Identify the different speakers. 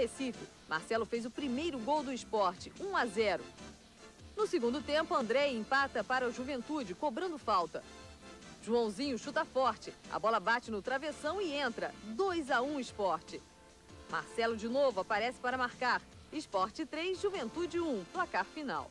Speaker 1: Recife. Marcelo fez o primeiro gol do esporte, 1 a 0. No segundo tempo, André empata para o Juventude, cobrando falta. Joãozinho chuta forte, a bola bate no travessão e entra, 2 a 1 esporte. Marcelo de novo aparece para marcar. Esporte 3, Juventude 1, placar final.